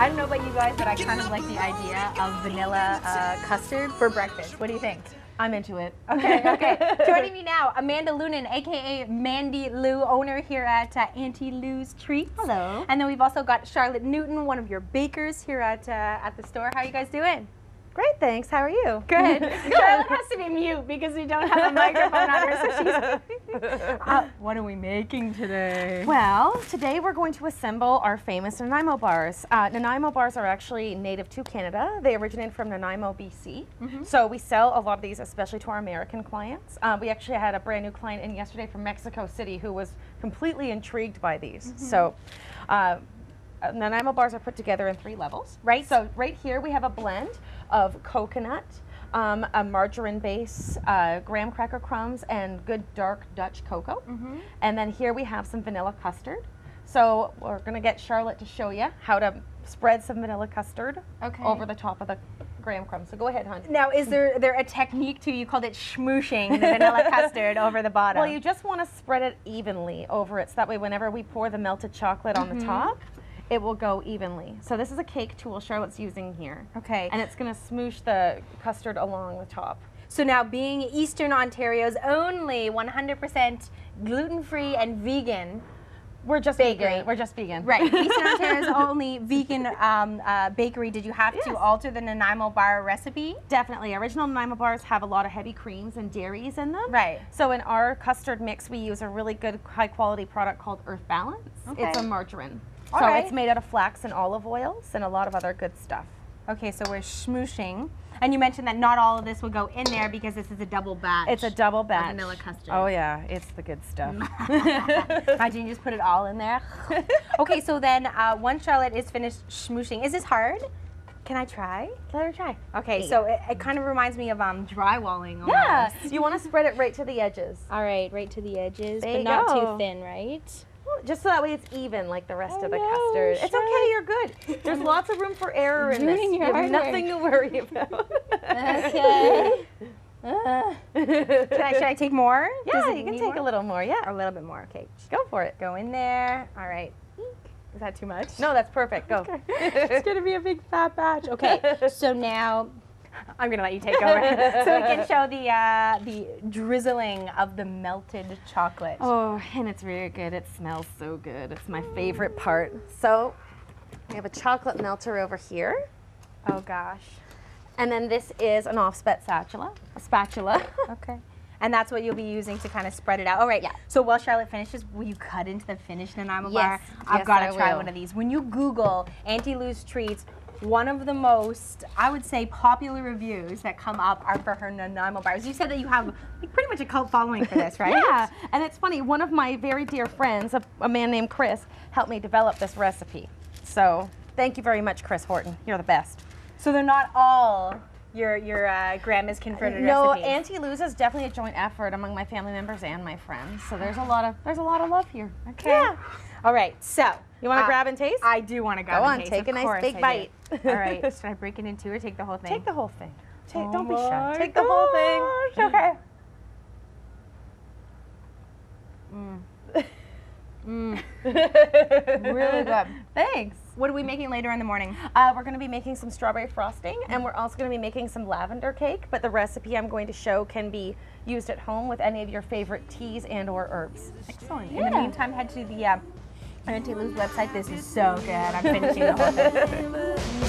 I don't know about you guys, but I kind of like the idea of vanilla uh, custard for breakfast. What do you think? I'm into it. Okay, okay. Joining me now, Amanda Lunan, aka Mandy Loo, owner here at uh, Auntie Loo's Treats. Hello. And then we've also got Charlotte Newton, one of your bakers here at uh, at the store. How are you guys doing? Great, thanks. How are you? Good. Charlotte has to be mute because we don't have a microphone on her, so she's. Uh, what are we making today? Well, today we're going to assemble our famous Nanaimo bars. Uh, Nanaimo bars are actually native to Canada. They originated from Nanaimo, BC. So we sell a lot of these, especially to our American clients. Uh, we actually had a brand new client in yesterday from Mexico City who was completely intrigued by these. So. Uh, uh, Nanaimo bars are put together in three levels. Right. So right here we have a blend of coconut, um, a margarine base, uh, graham cracker crumbs, and good dark Dutch cocoa. And then here we have some vanilla custard. So we're gonna get Charlotte to show you how to spread some vanilla custard Okay. over the top of the graham crumbs. So go ahead, hon. Now, is there there a technique to you called it smooshing the vanilla custard over the bottom? Well, you just want to spread it evenly over it, so that way whenever we pour the melted chocolate on the top, it will go evenly. So this is a cake tool Charlotte's using here. Okay. And it's going to smoosh the custard along the top. So now, being Eastern Ontario's only 100% gluten-free and vegan, We're just Bakery. vegan. We're just vegan. right? Eastern Ontario's only vegan um, uh, bakery. Did you have to alter the Nanaimo bar recipe? Definitely. Original Nanaimo bars have a lot of heavy creams and dairies in them. Right. So in our custard mix, we use a really good high quality product called Earth Balance. Okay. It's a margarine. All so right. it's made out of flax and olive oils and a lot of other good stuff. Okay, so we're smooshing, and you mentioned that not all of this will go in there because this is a double batch. It's a double batch. vanilla custard. Oh yeah, it's the good stuff. Imagine you just put it all in there. okay, so then uh, once Charlotte is finished smooshing, is this hard? Can I try? Let her try. Okay, so it, it kind of reminds me of um, drywalling. Yeah, you want to spread it right to the edges. All right, right to the edges, There but not go. too thin, right? Just so that way it's even like the rest I of the know, custard. It's okay, you're good. There's lots of room for error in this. Your You have hard nothing to worry about. Okay. Uh, Should I, should I take more? Yeah, you can take more? a little more. Yeah, A little bit more. Okay, go for it. go in there. All right. Is that too much? No, that's perfect. Go. it's gonna be a big fat batch. Okay, so now I'm gonna let you take over so we can show the uh, the drizzling of the melted chocolate. Oh, and it's really good. It smells so good. It's my favorite part. So, we have a chocolate melter over here. Oh gosh. And then this is an offset spatula. A spatula. Okay. And that's what you'll be using to kind of spread it out. All right. Yeah. So while Charlotte finishes, will you cut into the finished Nanaimo bar? Yes. I've Yes, got to try will. one of these. When you Google Auntie Loo's Treats, one of the most, I would say, popular reviews that come up are for her Nanaimo bars. You said that you have like, pretty much a cult following for this, right? Yeah, and it's funny. One of my very dear friends, a, a man named Chris, helped me develop this recipe. So thank you very much, Chris Horton. You're the best. So they're not all your your uh, grandma's converted no, recipes. Auntie Loo's is definitely a joint effort among my family members and my friends. So there's a lot of there's a lot of love here. Okay. Yeah. All right. So You want to uh, grab and taste? I do want to grab Go on, taste, take of a nice big I bite. All right. Should I break it in two or take the whole thing? Take the whole thing. Take, Oh don't be shy. my Take the whole thing. gosh, Okay. Really good. Thanks. What are we making later in the morning? Uh, we're going to be making some strawberry frosting, and we're also going to be making some lavender cake. But the recipe I'm going to show can be used at home with any of your favorite teas and/or herbs. Excellent. In the meantime, head to the uh, Auntie Loo's website. This is so good. I'm finishing the whole thing.